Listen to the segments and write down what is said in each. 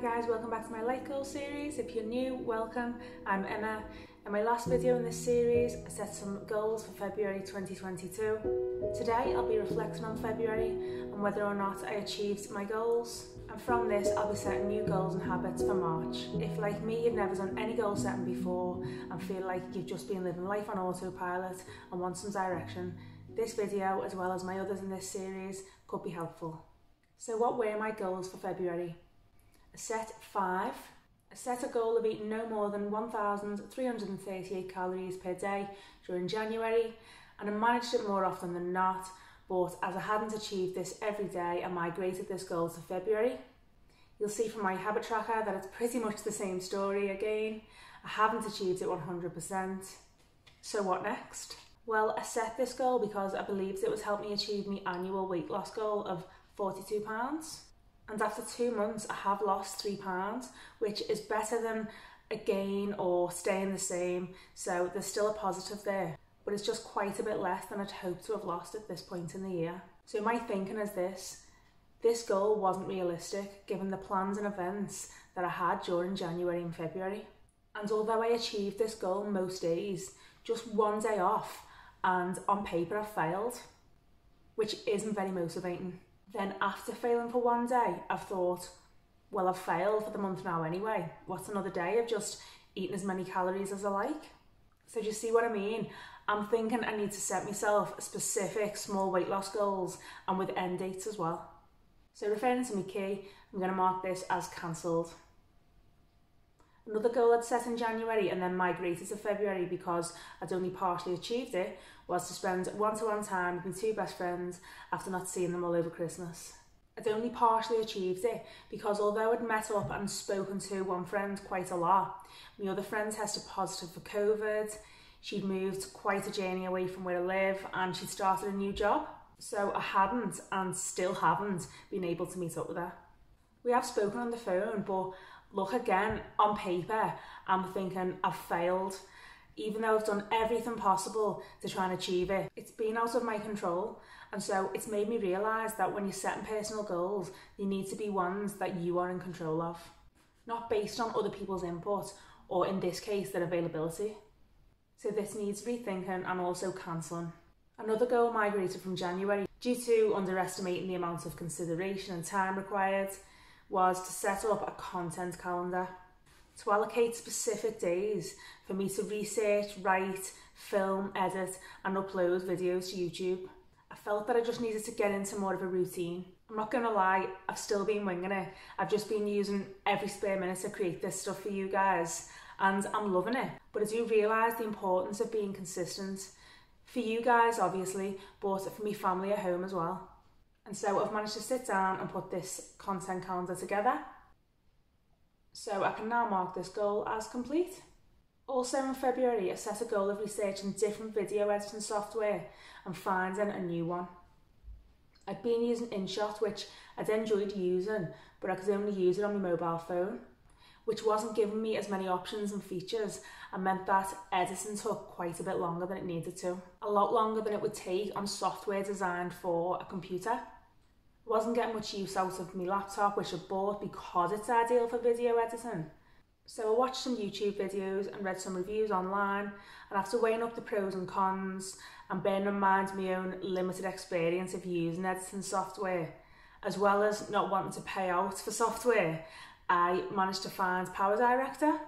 guys, welcome back to my Life Goal series. If you're new, welcome. I'm Emma. In my last video in this series, I set some goals for February 2022. Today, I'll be reflecting on February and whether or not I achieved my goals. And from this, I'll be setting new goals and habits for March. If, like me, you've never done any goal setting before and feel like you've just been living life on autopilot and want some direction, this video, as well as my others in this series, could be helpful. So what were my goals for February? I set five. I set a goal of eating no more than 1,338 calories per day during January, and I managed it more often than not. But as I hadn't achieved this every day, I migrated this goal to February. You'll see from my habit tracker that it's pretty much the same story again. I haven't achieved it 100%. So what next? Well, I set this goal because I believed it would help me achieve my annual weight loss goal of 42 pounds. And after two months, I have lost three pounds, which is better than a gain or staying the same. So there's still a positive there, but it's just quite a bit less than I'd hoped to have lost at this point in the year. So my thinking is this, this goal wasn't realistic given the plans and events that I had during January and February. And although I achieved this goal most days, just one day off and on paper I failed, which isn't very motivating. Then after failing for one day, I've thought, well, I've failed for the month now anyway. What's another day of just eating as many calories as I like? So do you see what I mean? I'm thinking I need to set myself specific small weight loss goals and with end dates as well. So referring to my key, I'm going to mark this as cancelled. Another goal I'd set in January and then migrated to February because I'd only partially achieved it was to spend one-to-one time with my two best friends after not seeing them all over Christmas. I'd only partially achieved it because although I'd met up and spoken to one friend quite a lot, my other friend tested positive for COVID, she'd moved quite a journey away from where I live and she'd started a new job. So I hadn't and still haven't been able to meet up with her. We have spoken on the phone, but look again on paper, I'm thinking I've failed. Even though I've done everything possible to try and achieve it, it's been out of my control. And so it's made me realise that when you're setting personal goals, they need to be ones that you are in control of, not based on other people's input or, in this case, their availability. So this needs rethinking and also cancelling. Another goal migrated from January due to underestimating the amount of consideration and time required was to set up a content calendar to allocate specific days for me to research, write, film, edit and upload videos to YouTube. I felt that I just needed to get into more of a routine. I'm not gonna lie, I've still been winging it. I've just been using every spare minute to create this stuff for you guys and I'm loving it. But I do realise the importance of being consistent. For you guys, obviously, but for me family at home as well. And so I've managed to sit down and put this content calendar together. So I can now mark this goal as complete. Also in February, I set a goal of researching different video editing software and finding a new one. I'd been using InShot, which I'd enjoyed using, but I could only use it on my mobile phone, which wasn't giving me as many options and features and meant that editing took quite a bit longer than it needed to. A lot longer than it would take on software designed for a computer wasn't getting much use out of my laptop, which I bought because it's ideal for video editing. So I watched some YouTube videos and read some reviews online, and after weighing up the pros and cons and bearing in mind my own limited experience of using editing software, as well as not wanting to pay out for software, I managed to find Power Director.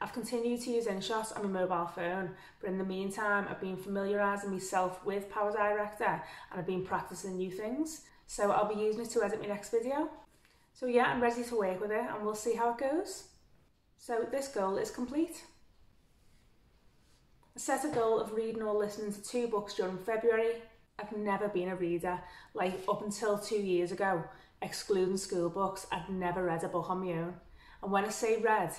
I've continued to use InShot on my mobile phone, but in the meantime, I've been familiarising myself with Power Director and I've been practicing new things. So I'll be using it to edit my next video. So yeah, I'm ready to work with it and we'll see how it goes. So this goal is complete. I set a goal of reading or listening to two books during February. I've never been a reader, like up until two years ago, excluding school books, I'd never read a book on my own. And when I say read,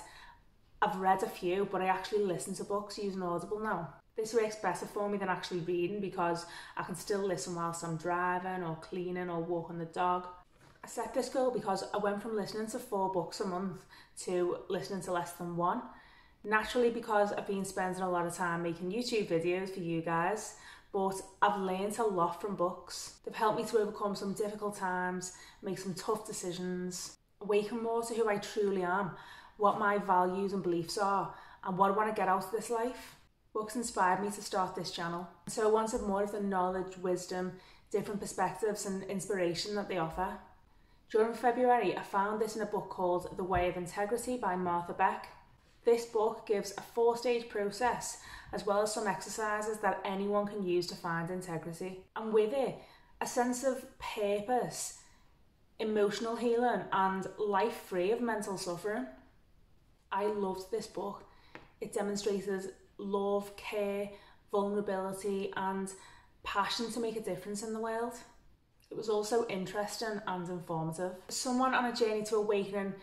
I've read a few, but I actually listen to books using Audible now. This works better for me than actually reading because I can still listen whilst I'm driving or cleaning or walking the dog. I set this goal because I went from listening to four books a month to listening to less than one. Naturally, because I've been spending a lot of time making YouTube videos for you guys, but I've learned a lot from books. They've helped me to overcome some difficult times, make some tough decisions, awaken more to who I truly am, what my values and beliefs are, and what I want to get out of this life. Books inspired me to start this channel. So I wanted more of the knowledge, wisdom, different perspectives and inspiration that they offer. During February, I found this in a book called The Way of Integrity by Martha Beck. This book gives a four stage process as well as some exercises that anyone can use to find integrity. And with it, a sense of purpose, emotional healing, and life free of mental suffering. I loved this book. It demonstrated love, care, vulnerability, and passion to make a difference in the world. It was also interesting and informative. Someone on a journey to awakening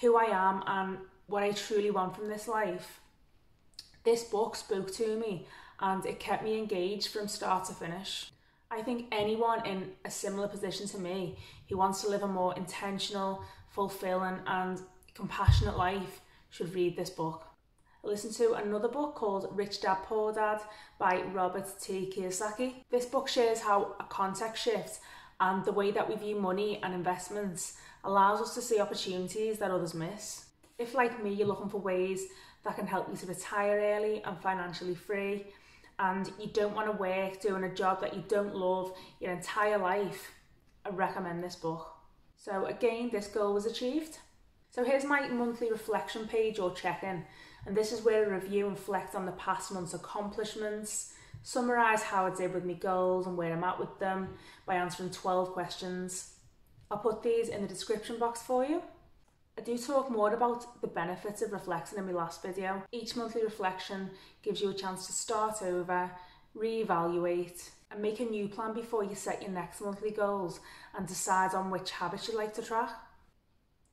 who I am and what I truly want from this life. This book spoke to me and it kept me engaged from start to finish. I think anyone in a similar position to me who wants to live a more intentional, fulfilling, and compassionate life should read this book. I listened to another book called Rich Dad Poor Dad by Robert T. Kiyosaki. This book shares how a context shift and the way that we view money and investments allows us to see opportunities that others miss. If, like me, you're looking for ways that can help you to retire early and financially free, and you don't want to work doing a job that you don't love your entire life, I recommend this book. So, again, this goal was achieved. So, here's my monthly reflection page or check in and this is where I review and reflect on the past month's accomplishments, summarise how I did with my goals and where I'm at with them by answering 12 questions. I'll put these in the description box for you. I do talk more about the benefits of reflecting in my last video. Each monthly reflection gives you a chance to start over, re-evaluate and make a new plan before you set your next monthly goals and decide on which habits you'd like to track.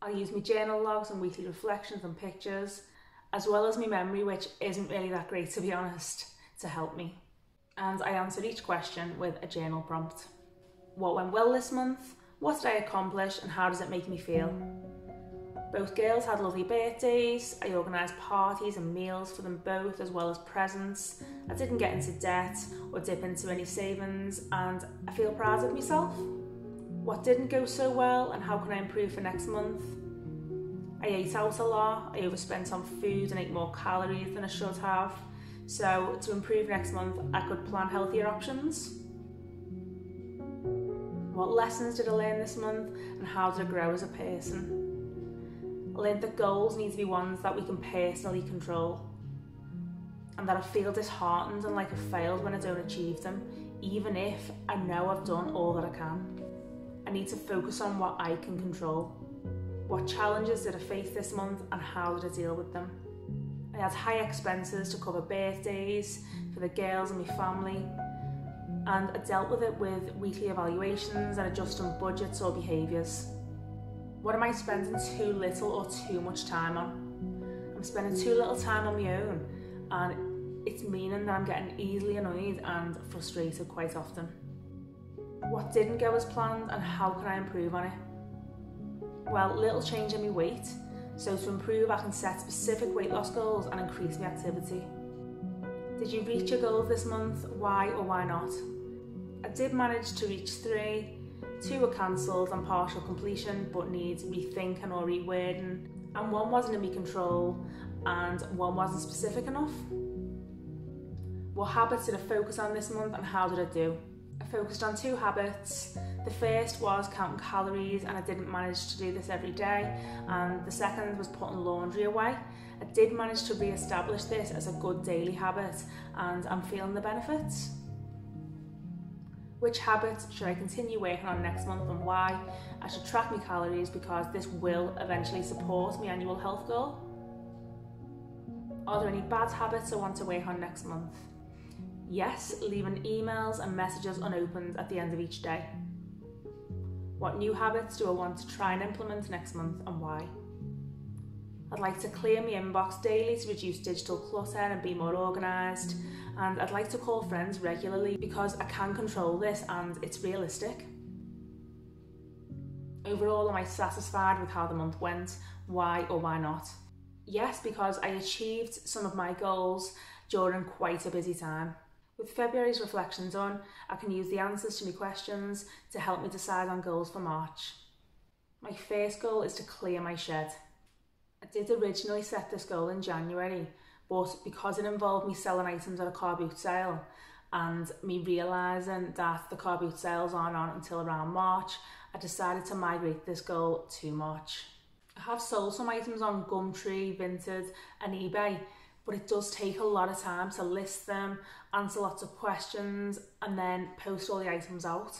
I'll use my journal logs and weekly reflections and pictures as well as my memory, which isn't really that great to be honest, to help me. And I answered each question with a journal prompt. What went well this month? What did I accomplish? And how does it make me feel? Both girls had lovely birthdays. I organised parties and meals for them both, as well as presents. I didn't get into debt or dip into any savings, and I feel proud of myself. What didn't go so well, and how can I improve for next month? I ate out a lot, I overspent on food and ate more calories than I should have. So, to improve next month, I could plan healthier options. What lessons did I learn this month and how did I grow as a person? Learned that goals need to be ones that we can personally control and that I feel disheartened and like I've failed when I don't achieve them, even if I know I've done all that I can. I need to focus on what I can control. What challenges did I face this month and how did I deal with them? I had high expenses to cover birthdays for the girls and my family, and I dealt with it with weekly evaluations and adjusting budgets or behaviours. What am I spending too little or too much time on? I'm spending too little time on my own, and it's meaning that I'm getting easily annoyed and frustrated quite often. What didn't go as planned, and how can I improve on it? Well, little change in my weight, so to improve I can set specific weight loss goals and increase my activity. Did you reach your goals this month? Why or why not? I did manage to reach three, two were cancelled and partial completion but need rethinking or rewording, and one wasn't in my control and one wasn't specific enough. What habits did I focus on this month and how did I do? I focused on two habits. The first was counting calories, and I didn't manage to do this every day. And the second was putting laundry away. I did manage to re establish this as a good daily habit, and I'm feeling the benefits. Which habits should I continue working on next month and why? I should track my calories because this will eventually support my annual health goal. Are there any bad habits I want to work on next month? Yes, leaving emails and messages unopened at the end of each day. What new habits do I want to try and implement next month and why? I'd like to clear my inbox daily to reduce digital clutter and be more organised. And I'd like to call friends regularly because I can control this and it's realistic. Overall, am I satisfied with how the month went? Why or why not? Yes, because I achieved some of my goals during quite a busy time. With February's reflections on, I can use the answers to my questions to help me decide on goals for March. My first goal is to clear my shed. I did originally set this goal in January, but because it involved me selling items at a car boot sale and me realising that the car boot sales aren't on until around March, I decided to migrate this goal to March. I have sold some items on Gumtree, Vinted and eBay, but it does take a lot of time to list them, answer lots of questions and then post all the items out.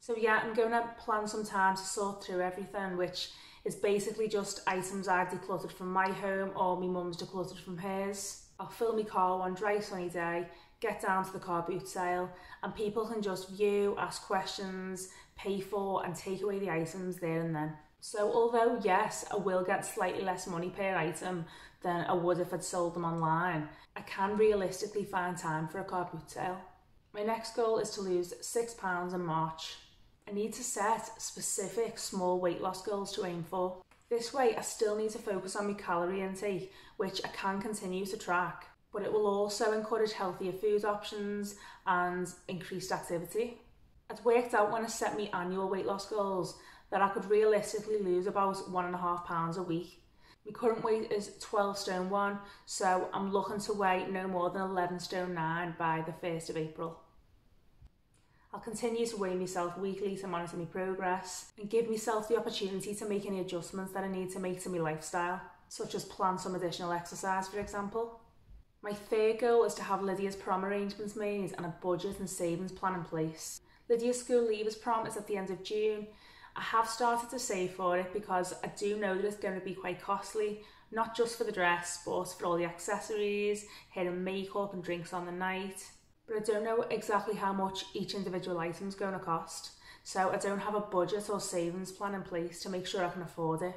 So yeah, I'm going to plan some time to sort through everything, which is basically just items I've decluttered from my home or my mum's decluttered from hers. I'll fill my car one dry sunny day, get down to the car boot sale, and people can just view, ask questions, pay for, and take away the items there and then. So, although yes, I will get slightly less money per item than I would if I'd sold them online, I can realistically find time for a car boot sale. My next goal is to lose £6 in March. I need to set specific small weight loss goals to aim for. This way, I still need to focus on my calorie intake, which I can continue to track, but it will also encourage healthier food options and increased activity. I'd worked out when I set my annual weight loss goals that I could realistically lose about one and a half pounds a week. My current weight is 12 stone 1, so I'm looking to weigh no more than 11 stone 9 by the 1st of April. I'll continue to weigh myself weekly to monitor my progress and give myself the opportunity to make any adjustments that I need to make to my lifestyle, such as plan some additional exercise, for example. My third goal is to have Lydia's prom arrangements made and a budget and savings plan in place. Lydia's school leavers prom is at the end of June. I have started to save for it because I do know that it's going to be quite costly, not just for the dress, but for all the accessories, hair and makeup and drinks on the night but I don't know exactly how much each individual item is going to cost. So I don't have a budget or savings plan in place to make sure I can afford it.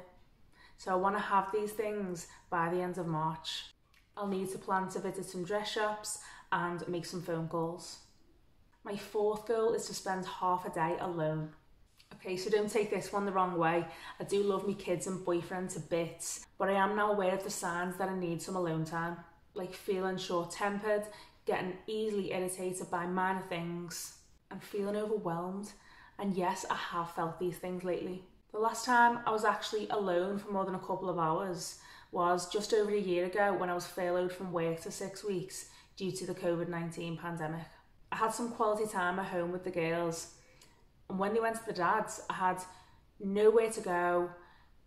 So I want to have these things by the end of March. I'll need to plan to visit some dress shops and make some phone calls. My fourth goal is to spend half a day alone. Okay, so don't take this one the wrong way. I do love my kids and boyfriend to bits, but I am now aware of the signs that I need some alone time, like feeling short tempered, getting easily irritated by minor things and feeling overwhelmed. And yes, I have felt these things lately. The last time I was actually alone for more than a couple of hours was just over a year ago when I was furloughed from work for six weeks due to the COVID 19 pandemic. I had some quality time at home with the girls, and when they went to the dads, I had nowhere to go,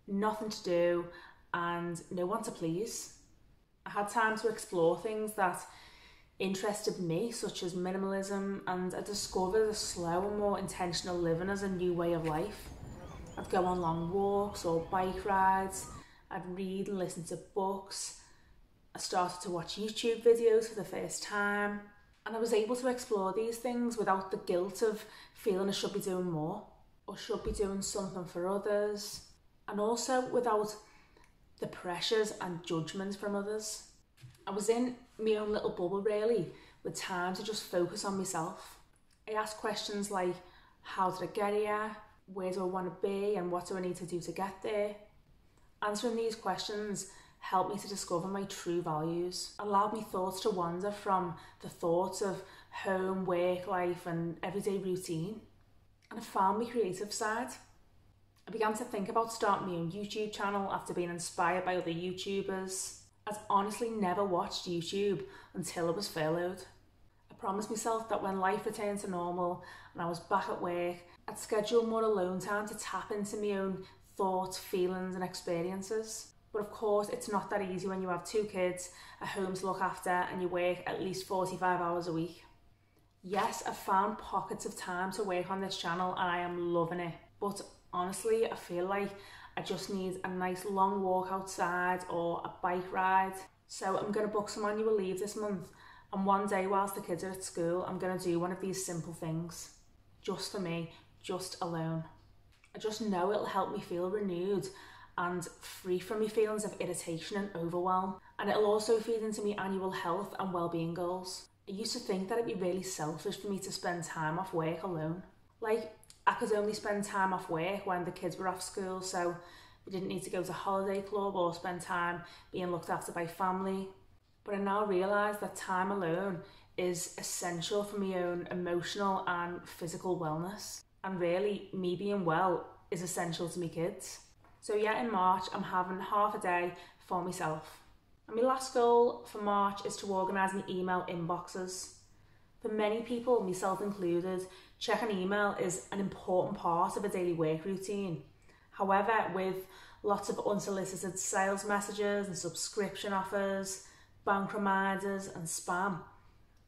nothing to do, and no one to please. I had time to explore things that interested me, such as minimalism, and I discovered a slow and more intentional living as a new way of life. I'd go on long walks or bike rides, I'd read and listen to books, I started to watch YouTube videos for the first time, and I was able to explore these things without the guilt of feeling I should be doing more or should be doing something for others, and also without the pressures and judgments from others. I was in my own little bubble really, with time to just focus on myself. I ask questions like, how did I get here? Where do I want to be? And what do I need to do to get there? Answering these questions helped me to discover my true values, allowed me thoughts to wander from the thoughts of home, work life, and everyday routine. And I found my creative side. I began to think about starting my own YouTube channel after being inspired by other YouTubers. Honestly never watched YouTube until I was furloughed. I promised myself that when life returned to normal and I was back at work, I'd schedule more alone time to tap into my own thoughts, feelings, and experiences. But of course, it's not that easy when you have two kids, a home to look after, and you work at least 45 hours a week. Yes, I've found pockets of time to work on this channel and I am loving it. But honestly, I feel like I just need a nice long walk outside or a bike ride. So I'm going to book some annual leave this month and one day whilst the kids are at school, I'm going to do one of these simple things. Just for me, just alone. I just know it'll help me feel renewed and free from my feelings of irritation and overwhelm. And it'll also feed into my annual health and well-being goals. I used to think that it'd be really selfish for me to spend time off work alone. Like, I could only spend time off work when the kids were off school, so we didn't need to go to holiday club or spend time being looked after by family. But I now realise that time alone is essential for my own emotional and physical wellness. And really, me being well is essential to my kids. So, yeah, in March, I'm having half a day for myself. And my last goal for March is to organise my email inboxes. For many people, myself included, checking email is an important part of a daily work routine. However, with lots of unsolicited sales messages and subscription offers, bank reminders, and spam,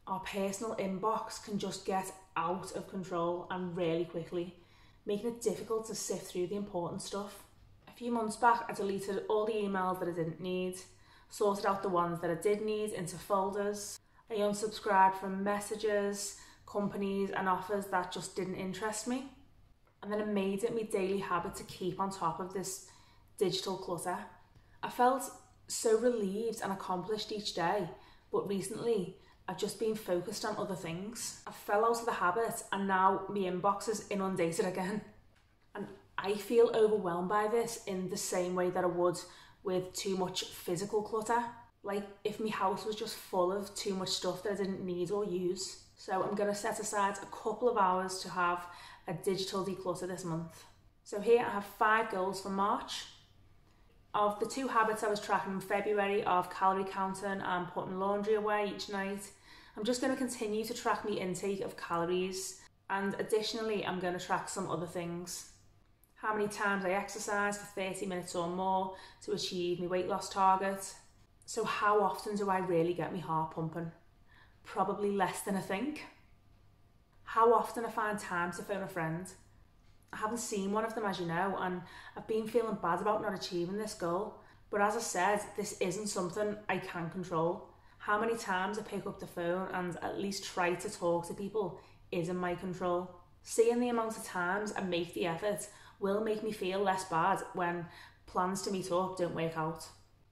our personal inbox can just get out of control and really quickly, making it difficult to sift through the important stuff. A few months back, I deleted all the emails that I didn't need, sorted out the ones that I did need into folders. I unsubscribed from messages, companies, and offers that just didn't interest me. And then I made it my daily habit to keep on top of this digital clutter. I felt so relieved and accomplished each day, but recently I've just been focused on other things. I fell out of the habit and now my inbox is inundated again. And I feel overwhelmed by this in the same way that I would with too much physical clutter. Like if my house was just full of too much stuff that I didn't need or use. So I'm going to set aside a couple of hours to have a digital declutter this month. So here I have five goals for March. Of the two habits I was tracking in February of calorie counting and putting laundry away each night, I'm just going to continue to track my intake of calories and additionally I'm going to track some other things. How many times I exercise for 30 minutes or more to achieve my weight loss target. So how often do I really get my heart pumping? Probably less than I think. How often I find time to phone a friend I haven't seen one of them, as you know, and I've been feeling bad about not achieving this goal. But as I said, this isn't something I can control. How many times I pick up the phone and at least try to talk to people is in my control. Seeing the amount of times I make the effort will make me feel less bad when plans to meet up don't work out.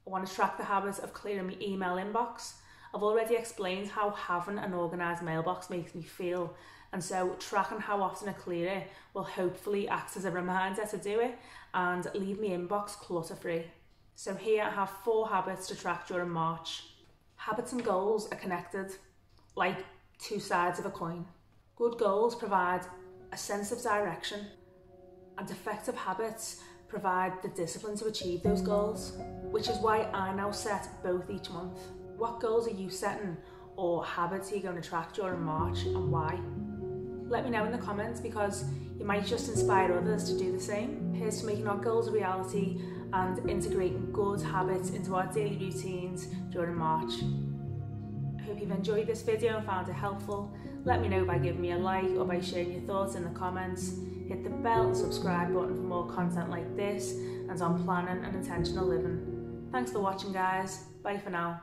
I want to track the habit of clearing my email inbox. I've already explained how having an organised mailbox makes me feel and so tracking how often I clear it will hopefully act as a reminder to do it and leave my inbox clutter free. So here I have four habits to track during March. Habits and goals are connected, like two sides of a coin. Good goals provide a sense of direction, and effective habits provide the discipline to achieve those goals, which is why I now set both each month. What goals are you setting or habits are you going to track during March and why? let me know in the comments because you might just inspire others to do the same. Here's to making our goals a reality and integrating good habits into our daily routines during March. I hope you've enjoyed this video and found it helpful. Let me know by giving me a like or by sharing your thoughts in the comments. Hit the bell and subscribe button for more content like this and on planning and intentional living. Thanks for watching guys. Bye for now.